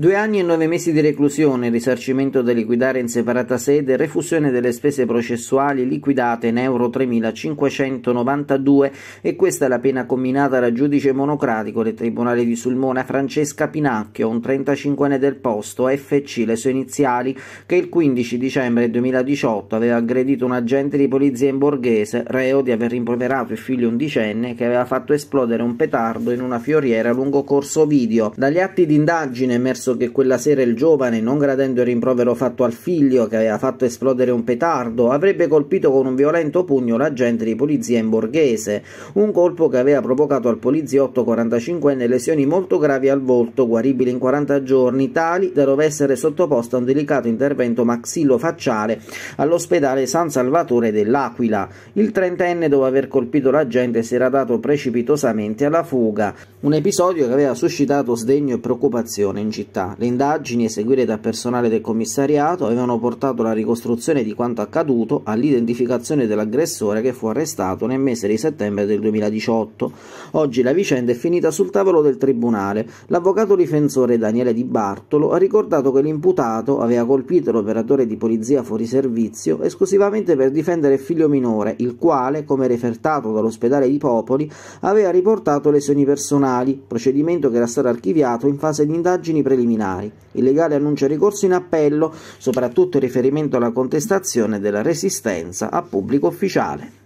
Due anni e nove mesi di reclusione, risarcimento da liquidare in separata sede, refusione delle spese processuali liquidate in euro 3.592 e questa è la pena combinata dal giudice monocratico del Tribunale di Sulmona Francesca Pinacchio, un 35enne del posto, FC, le sue iniziali, che il 15 dicembre 2018 aveva aggredito un agente di polizia in borghese, reo di aver rimproverato il figlio undicenne che aveva fatto esplodere un petardo in una fioriera lungo corso Video. Dagli atti di indagine emerso ammesso che quella sera il giovane, non gradendo il rimprovero fatto al figlio che aveva fatto esplodere un petardo, avrebbe colpito con un violento pugno l'agente di polizia in borghese, un colpo che aveva provocato al poliziotto 45enne lesioni molto gravi al volto, guaribili in 40 giorni, tali da dover essere sottoposto a un delicato intervento maxillofacciale all'ospedale San Salvatore dell'Aquila. Il trentenne, dopo aver colpito l'agente, si era dato precipitosamente alla fuga, un episodio che aveva suscitato sdegno e preoccupazione in città città. Le indagini eseguite dal personale del commissariato avevano portato alla ricostruzione di quanto accaduto all'identificazione dell'aggressore che fu arrestato nel mese di settembre del 2018. Oggi la vicenda è finita sul tavolo del tribunale. L'avvocato difensore Daniele Di Bartolo ha ricordato che l'imputato aveva colpito l'operatore di polizia fuori servizio esclusivamente per difendere il figlio minore, il quale, come refertato dall'ospedale di Popoli, aveva riportato lesioni personali, procedimento che era stato archiviato in fase di indagini preliminari preliminari. Il legale annuncia ricorso in appello, soprattutto in riferimento alla contestazione della resistenza a pubblico ufficiale.